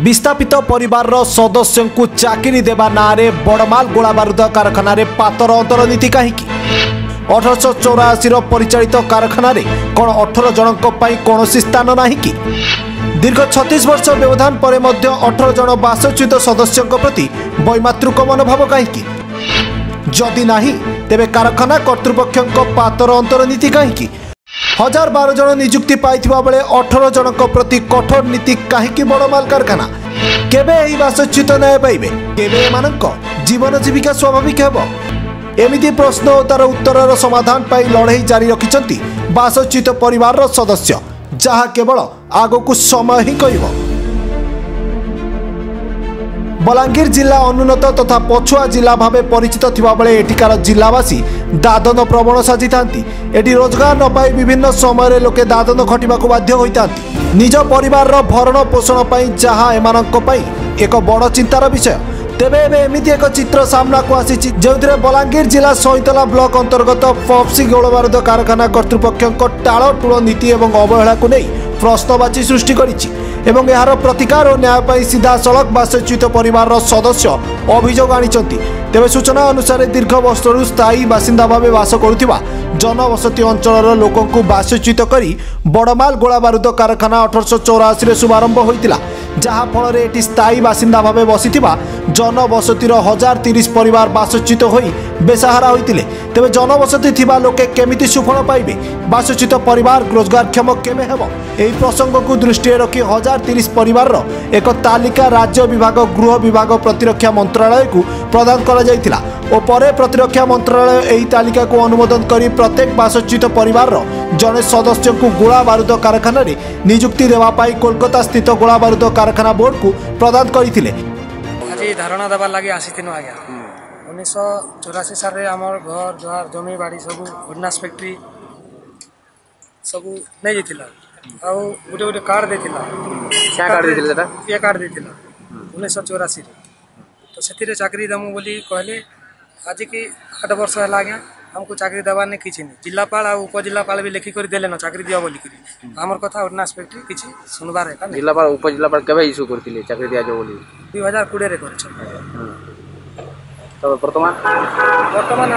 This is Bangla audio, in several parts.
ବିସ୍ଥାପିତ ପରିବାରର ସଦସ୍ୟଙ୍କୁ ଚାକିରି ଦେବା ନାଁରେ ବଡ଼ମାଲ ଗୋଳାବାରୁଦ କାରଖାନାରେ ପାତର ଅନ୍ତର୍ନୀତି କାହିଁକି ଅଠରଶହ ଚଉରାଅଶୀର ପରିଚାଳିତ କାରଖାନାରେ କ'ଣ ଅଠର ଜଣଙ୍କ ପାଇଁ କୌଣସି ସ୍ଥାନ ନାହିଁ କି ଦୀର୍ଘ ଛତିଶ ବର୍ଷ ବ୍ୟବଧାନ ପରେ ମଧ୍ୟ ଅଠର ଜଣ ବାସଚ୍ୟୁତ ସଦସ୍ୟଙ୍କ ପ୍ରତି ବୈମାତୃକ ମନୋଭାବ କାହିଁକି ଯଦି ନାହିଁ ତେବେ କାରଖାନା କର୍ତ୍ତୃପକ୍ଷଙ୍କ ପାତର ଅନ୍ତର୍ନୀତି କାହିଁକି ହଜାର ବାର ଜଣ ନିଯୁକ୍ତି ପାଇଥିବା ବେଳେ ଅଠର ଜଣଙ୍କ ପ୍ରତି କଠୋର ନୀତି କାହିଁକି ବଡ଼ ମାଲ କାରଖାନା କେବେ ଏହି ବାସଚ୍ୟୁତ ନ୍ୟାୟ ପାଇବେ କେବେ ଏମାନଙ୍କ ଜୀବନ ଜୀବିକା ସ୍ୱାଭାବିକ ହେବ ଏମିତି ପ୍ରଶ୍ନ ଓ ତାର ଉତ୍ତରର ସମାଧାନ ପାଇଁ ଲଢ଼େଇ ଜାରି ରଖିଛନ୍ତି ବାସଚ୍ୟୁତ ପରିବାରର ସଦସ୍ୟ ଯାହା କେବଳ ଆଗକୁ ସମୟ ହିଁ କହିବ ବଲାଙ୍ଗୀର ଜିଲ୍ଲା ଅନୁନ୍ନତ ତଥା ପଛୁଆ ଜିଲ୍ଲା ଭାବେ ପରିଚିତ ଥିବାବେଳେ ଏଠିକାର ଜିଲ୍ଲାବାସୀ ଦାଦନ ପ୍ରବଣ ସାଜିଥାନ୍ତି ଏଠି ରୋଜଗାର ନ ପାଇ ବିଭିନ୍ନ ସମୟରେ ଲୋକେ ଦାଦନ ଖଟିବାକୁ ବାଧ୍ୟ ହୋଇଥାନ୍ତି ନିଜ ପରିବାରର ଭରଣ ପୋଷଣ ପାଇଁ ଯାହା ଏମାନଙ୍କ ପାଇଁ ଏକ ବଡ଼ ଚିନ୍ତାର ବିଷୟ ତେବେ ଏବେ ଏମିତି ଏକ ଚିତ୍ର ସାମ୍ନାକୁ ଆସିଛି ଯେଉଁଥିରେ ବଲାଙ୍ଗୀର ଜିଲ୍ଲା ସଇତଲା ବ୍ଲକ ଅନ୍ତର୍ଗତ ଫପ୍ସି ଗୌଳବାରୁଦ କାରଖାନା କର୍ତ୍ତୃପକ୍ଷଙ୍କ ଟାଳଟୁଳ ନୀତି ଏବଂ ଅବହେଳାକୁ ନେଇ ପ୍ରଶ୍ନବାଚୀ ସୃଷ୍ଟି କରିଛି ଏବଂ ଏହାର ପ୍ରତିକାର ଓ ନ୍ୟାୟ ପାଇଁ ସିଧାସଳଖ ବା ଶିକ୍ଷିତ ପରିବାରର ସଦସ୍ୟ অভিযোগ আনিଛନ୍ତି ତେବେ ସୂଚନା ଅନୁସାରେ ଦୀର୍ଘ ବର୍ଷରୁ ସ୍ଥାୟୀ ବାସିନ୍ଦା ଭାବେ ବାସ କରୁଥିବା ଜନବସତି ଅଞ୍ଚଳର ଲୋକଙ୍କୁ ବାସଚ୍ୟୁତ କରି ବଡ଼ମାଲ ଗୋଳାବାରୁଦ କାରଖାନା ଅଠରଶହ ଚଉରାଅଶୀରେ ଶୁଭାରମ୍ଭ ହୋଇଥିଲା ଯାହାଫଳରେ ଏଠି ସ୍ଥାୟୀ ବାସିନ୍ଦା ଭାବେ ବସିଥିବା ଜନବସତିର ହଜାର ତିରିଶ ପରିବାର ବାସଚ୍ୟୁତ ହୋଇ ବେସାହାରା ହୋଇଥିଲେ ତେବେ ଜନବସତି ଥିବା ଲୋକେ କେମିତି ସୁଫଳ ପାଇବେ ବାସଚ୍ୟୁତ ପରିବାର ରୋଜଗାରକ୍ଷମ କେବେ ହେବ ଏହି ପ୍ରସଙ୍ଗକୁ ଦୃଷ୍ଟିରେ ରଖି ହଜାର ତିରିଶ ପରିବାରର ଏକ ତାଲିକା ରାଜ୍ୟ ବିଭାଗ ଗୃହ ବିଭାଗ ପ୍ରତିରକ୍ଷା ମନ୍ତ୍ରୀ ମନ୍ତ୍ରଣାଳୟକୁ ପ୍ରଦାନ କରାଯାଇଥିଲା ଓ ପରେ ପ୍ରତିରକ୍ଷା ମନ୍ତ୍ରଣାଳୟ ଏହି ତାଲିକାକୁ ଅନୁମୋଦନ କରି ପ୍ରତ୍ୟେକ ବାସଚ୍ୟୁତ ପରିବାରର ଜଣେ ସଦସ୍ୟଙ୍କୁ ଗୋଳାବାରୁଦ କାରଖାନାରେ ନିଯୁକ୍ତି ଦେବା ପାଇଁ କୋଲକାତା ସ୍ଥିତ ଗୋଳାବାରୁଦ କାରଖାନା ବୋର୍ଡକୁ ପ୍ରଦାନ କରିଥିଲେ ଧାରଣା ଦେବାର ଲାଗି ଆସିଥିଲୁ ଆଜ୍ଞା ଉଣେଇଶହ ଚଉରାଶୀ ସାଲରେ ଆମର ଘର ଦ୍ୱାର ଜମି ବାଡ଼ି ସବୁ ଭୁବନାସ ଫ୍ୟାକ୍ଟ୍ରି ସବୁ ନେଇଯାଇଥିଲା ଆଉ ଗୋଟେ ଗୋଟେ କାର୍ଡ଼ ଦେଇଥିଲା କାର୍ଡ଼ ଦେଇଥିଲା ଇଏ କାର୍ଡ଼ ଦେଇଥିଲା ଉଣେଇଶହ ଚଉରାଶୀରେ से चाकरी दमु बोली कहली आज कि आठ वर्ष है आज्ञा हमको चाकरी दबार नहीं किसी नहीं जिलापा आजिलापा भी लिखिकर दे न चाकरी दिया बोल कर आमर कथा अर्डिनास फैक्ट्री किसी सुनबार जिलापा उपजिला कभी करते चाकरी दि बोली दुई हजार कोड़े कर बर्तमान बर्तमान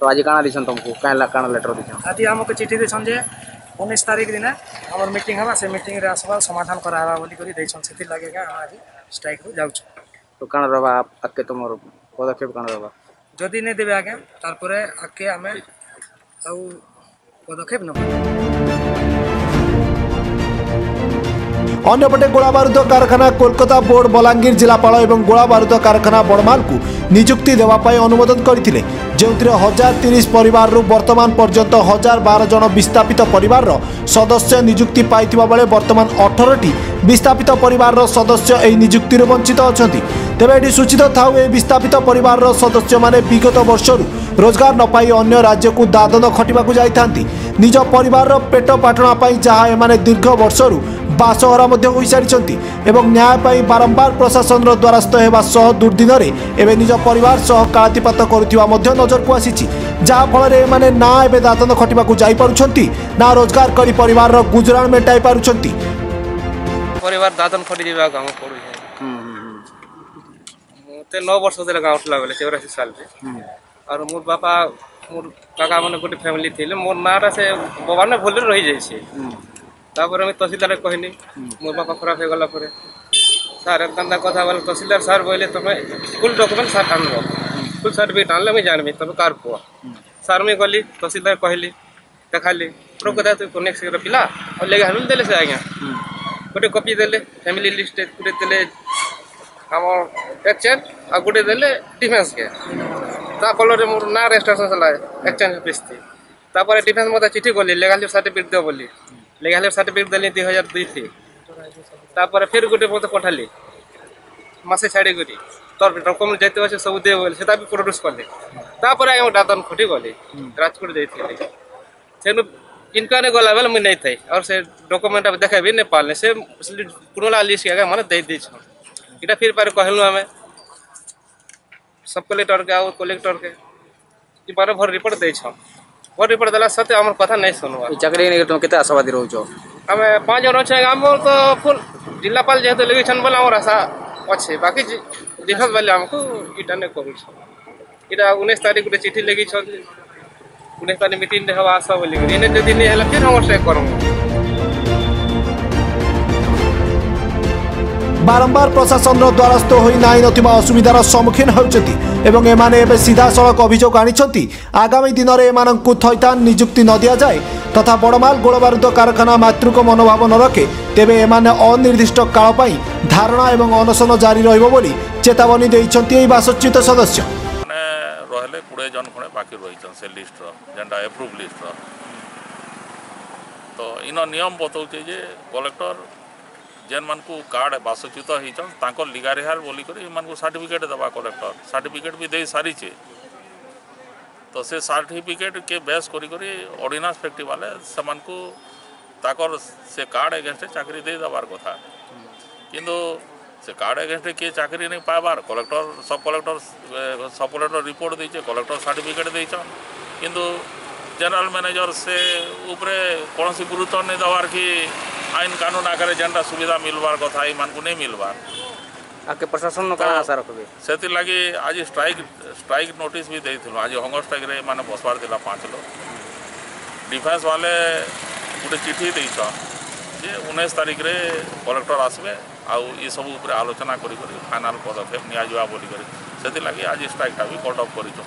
তো আজ কানা দিছন তোমাকে কানা কানা লেটর দিছন আজি আমাকে চিঠি দিছন যে উনিশ তারিখ দিন আমার মিটিং হবা সে মিটিং রে আসবা সমাধান করা হবা বলি করে দিছন সেতি লাগে আমরা আজি স্ট্রাইক রু যাউছু তো কানা রবা আকে তোমার পদক্ষেপ কানা রবা যদি নে দেবে আগে তারপরে আগে আমি ଆଉ ପଦକ୍ଷେପ ନେବୁ ଅନ୍ୟପଟେ ଗୋଳାବାରୁଦ କାରଖାନା କୋଲକାତା ବୋର୍ଡ ବଲାଙ୍ଗୀର ଜିଲ୍ଲାପାଳ ଏବଂ ଗୋଳାବାରୁଦ କାରଖାନା ବଡ଼ମାନଙ୍କୁ ନିଯୁକ୍ତି ଦେବା ପାଇଁ ଅନୁମୋଦନ କରିଥିଲେ ଯେଉଁଥିରେ ହଜାର ତିରିଶ ପରିବାରରୁ ବର୍ତ୍ତମାନ ପର୍ଯ୍ୟନ୍ତ ହଜାର ବାର ଜଣ ବିସ୍ଥାପିତ ପରିବାରର ସଦସ୍ୟ ନିଯୁକ୍ତି ପାଇଥିବା ବେଳେ ବର୍ତ୍ତମାନ ଅଠରଟି ବିସ୍ଥାପିତ ପରିବାରର ସଦସ୍ୟ ଏହି ନିଯୁକ୍ତିରୁ ବଞ୍ଚିତ ଅଛନ୍ତି ତେବେ ଏଠି ସୂଚିତ ଥାଉ ଏହି ବିସ୍ଥାପିତ ପରିବାରର ସଦସ୍ୟମାନେ ବିଗତ ବର୍ଷରୁ ରୋଜଗାର ନ ପାଇ ଅନ୍ୟ ରାଜ୍ୟକୁ ଦାଦନ ଖଟିବାକୁ ଯାଇଥାନ୍ତି ନିଜ ପରିବାରର ପେଟ ପାଟଣା ପାଇଁ ଯାହା ଏମାନେ ଦୀର୍ଘ ବର୍ଷରୁ ବାସହରା ମଧ୍ୟ ହୋଇସାରିଛନ୍ତି ଏବଂ ନ୍ୟାୟ ପାଇଁ ବାରମ୍ବାର ପ୍ରଶାସନର ଦ୍ୱାରସ୍ଥ ହେବା ସହ ଦୁର୍ଦ୍ଦିନରେ ଏବେ ନିଜ ପରିବାର ସହ କାଳାତିପାତ କରୁଥିବା ମଧ୍ୟ ନଜରକୁ ଆସିଛି ଯାହାଫଳରେ ଏମାନେ ନା ଏବେ ଦାଦନ ଖଟିବାକୁ ଯାଇପାରୁଛନ୍ତି ନା ରୋଜଗାର କରି ପରିବାରର ଗୁଜୁରାଣ ମେଣ୍ଟାଇ ପାରୁଛନ୍ତି পরিবার দাদন খটি দিবে গাঁও পড়ু মতো ন বর্ষ হলে গাঁ উঠলা বেলে চৌরাশি সালে আর মোর বাপা মোর কাকা মানে গোটে ফ্যামিলি লে মোর নাটা সে বাবার না ভুলে রয়ে যাইছে তারপরে আমি তহসিলদারে কহিনি মোর বাপা খারাপ হয়ে গেল পরে স্যার একদম কথা বলে তহসিলদার স্যার বললে তুমি ফুল ডকুমেন্ট স্যার আনবো ফুল সার্টিফিকেট আনলে আমি জানবি তবে কার পুয়া স্যার আমি গলি তহসিলদার কহিলি দেখালি পুরো কথা তুই কোন এক পিলা আর লেগে হামিল দেলে সে আজ্ঞা গোটে কপি দেলে ফ্যামিলি লিস্টে গোটে দেলে আমার এক্সচেঞ্জ আর গোটে দেলে ডিফেন্সকে তা ফলরে মোর না রেজিস্ট্রেশন চলায় এক্সচেঞ্জ অফিস তারপরে ডিফেন্স মতো চিঠি করলি লেগাল সার্টিফিকেট দেবো বলি लेकिन सार्टिफिकेट दिली दुई हजार दुई थी तापर फिर गोटे मत पठाली मसे छाड़ करी सब दे प्रड्यूस कले दादन खटि गली राजकोट जाइए से गला बेल मुझे नहीं थे और से देखा भी नहीं पारे से पुराला लिस्ट आगे मैंने दे इटा फिर पारे कहलु आम सब कलेक्टर के आ कलेक्टर के बार भर रिपोर्ट दे छ ପରିପଡ଼ଦେଲା ସତ୍ତ୍ୱେ ଆମର କଥା ନାଇଁ ଶୁଣବା ଚାକିରି ନେଇକି ତୁମେ କେତେ ଆଶାବାଦୀ ରହୁଛ ଆମେ ପାଞ୍ଚ ଜଣ ଅଛୁ ଆମର ତ ଫୁଲ୍ ଜିଲ୍ଲାପାଳ ଯେହେତୁ ଲେଗିଛନ୍ ବୋଲେ ଆମର ଆଶା ଅଛି ବାକି ଦେଖତ ବେଲେ ଆମକୁ ଇଟା ନାଇଁ କରୁଛନ୍ ଇଟା ଉଣେଇଶ ତାରିଖ ଗୋଟେ ଚିଠି ଲେଗିଛନ୍ ଉଣେଇଶ ତାରିଖ ମିଟିଂଟେ ହେବା ଆସ ବୋଲିକରି ଏନେ ଯଦି ନାଇଁ ହେଲା ଫିର୍ ଆମର ଷ୍ଟ୍ରାଇକ୍ କରମୁ বারম্বার প্রশাসনর দ্বারস্থ হয়ে না নথিবা অসুবিধার সম্মুখীন হচ্ছেন এবং এমানে এবে সিধাসলখ অভিযোগ আনিছেন আগামী দিনের এমানকু থইতান নিযুক্তি ন দিয়া যায় তথা বড়মাল গোলবারুদ কারখানা মাতৃক মনোভাব ন রখে তেবে এমানে অনির্দিষ্ট কাল ধারণা এবং অনশন জারি রহব বলে চেতাবনী দিয়েছেন এই বাসচ্যুত সদস্য তো ইন নিয়ম বতাউছে যে কলেক্টর जेन मान को कार्ड बासच्युत होकर लिगा रिहार बोल कर सार्टिफिकेट देवा कलेक्टर सार्टिफिकेट भी दे सारी तो से सार्टिफिकेट के बेस करी करी फैक्ट्री वाले से ताकर से कार्ड एगेन्स्ट चाकरी दे देवार कथा किंतु से कार्ड एगेन्स्ट किए चाकरी नहीं पाबार कलेक्टर सब कलेक्टर सब कलेक्टर रिपोर्ट दे कलेक्टर सार्टिफिकेट देचन किंतु जनरल मैनेजर से उपरे कौन सी गुरुत्व नहीं देवार की ଆଇନ କାନୁନ ଆଗରେ ଯେନ୍ଟା ସୁବିଧା ମିଲବାର କଥା ଏମାନଙ୍କୁ ନେଇ ମିଲବାର ଆଗକେ ପ୍ରଶାସନ କାଣା ଆଶା ରଖିବେ ସେଥିର୍ଲାଗି ଆଜି ଷ୍ଟ୍ରାଇକ୍ ଷ୍ଟ୍ରାଇକ୍ ନୋଟିସ୍ ବି ଦେଇଥିଲୁ ଆଜି ହଙ୍ଗର ଷ୍ଟ୍ରାଇକ୍ରେ ଏମାନେ ବସବାର ଥିଲା ପାଞ୍ଚ ଲୋକ ଡିଫେନ୍ସ ବାଲେ ଗୋଟେ ଚିଠି ଦେଇଛନ୍ ଯେ ଉଣେଇଶ ତାରିଖରେ କଲେକ୍ଟର ଆସିବେ ଆଉ ଏସବୁ ଉପରେ ଆଲୋଚନା କରିକରି ଫାଇନାଲ୍ ପଦକ୍ଷେପ ନିଆଯିବା ବୋଲିକରି ସେଥିଲାଗି ଆଜି ଷ୍ଟ୍ରାଇକ୍ଟା ବି କଟ୍ ଅଫ୍ କରିଛୁ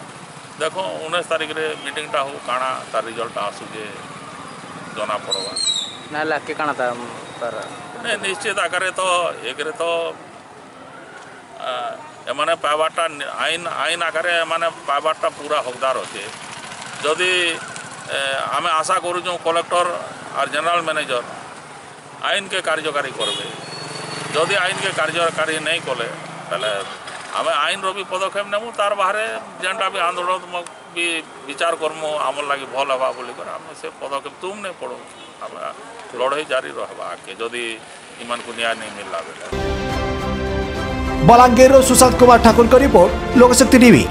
ଦେଖ ଉଣେଇଶ ତାରିଖରେ ମିଟିଂଟା ହଉ କାଣା ତାର ରିଜଲ୍ଟଟା ଆସୁ ଯେ ଜଣା ପଡ଼ବା ନାଇଁ କି କ'ଣ ତାର ନାଇଁ ନିଶ୍ଚିତ ଆକାରରେ ତ ଏକରେ ତ ଏମାନେ ପାଇବାରଟା ଆଇନ ଆଇନ ଆକାରରେ ଏମାନେ ପାଇବାରଟା ପୁରା ହକଦାର ଅଛେ ଯଦି ଆମେ ଆଶା କରୁଛୁ କଲେକ୍ଟର ଆର୍ ଜେନେରାଲ ମ୍ୟାନେଜର ଆଇନକେ କାର୍ଯ୍ୟକାରୀ କରିବେ ଯଦି ଆଇନକେ କାର୍ଯ୍ୟକାରୀ ନାଇଁ କଲେ ତାହେଲେ ଆମେ ଆଇନର ବି ପଦକ୍ଷେପ ନେବୁ ତାର ବାହାରେ ଯେନ୍ଟା ବି ଆନ୍ଦୋଳନ ବି ବିଚାର କର୍ମୁ ଆମର ଲାଗି ଭଲ ହେବା ବୋଲିକରି ଆମେ ସେ ପଦକ୍ଷେପ ତୁମ ନେଇ ପଡ଼ଉ ହେବା ଲଢ଼େଇ ଜାରି ରହବା ଆଗକେ ଯଦି ଇମାନଙ୍କୁ ନ୍ୟାୟ ନେଇ ମିଳିଲା ବେଲେ ବଲାଙ୍ଗୀରରୁ ସୁଶାନ୍ତ କୁମାର ଠାକୁରଙ୍କ ରିପୋର୍ଟ ଲୋକଶକ୍ତି ଟିଭି